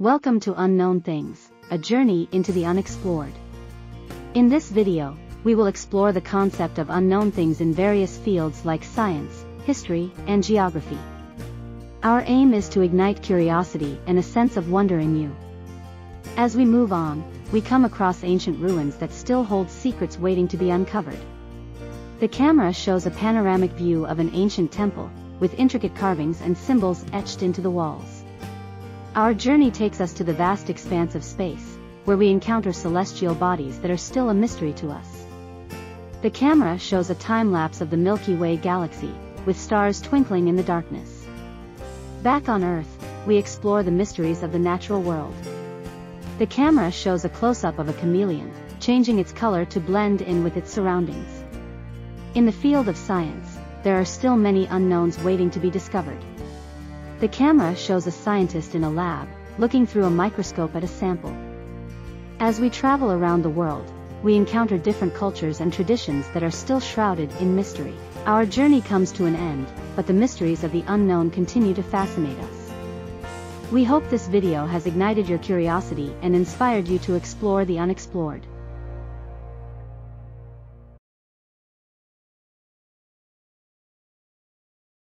Welcome to Unknown Things, a journey into the unexplored. In this video, we will explore the concept of unknown things in various fields like science, history, and geography. Our aim is to ignite curiosity and a sense of wonder in you. As we move on, we come across ancient ruins that still hold secrets waiting to be uncovered. The camera shows a panoramic view of an ancient temple, with intricate carvings and symbols etched into the walls. Our journey takes us to the vast expanse of space, where we encounter celestial bodies that are still a mystery to us. The camera shows a time-lapse of the Milky Way galaxy, with stars twinkling in the darkness. Back on Earth, we explore the mysteries of the natural world. The camera shows a close-up of a chameleon, changing its color to blend in with its surroundings. In the field of science, there are still many unknowns waiting to be discovered. The camera shows a scientist in a lab, looking through a microscope at a sample. As we travel around the world, we encounter different cultures and traditions that are still shrouded in mystery. Our journey comes to an end, but the mysteries of the unknown continue to fascinate us. We hope this video has ignited your curiosity and inspired you to explore the unexplored.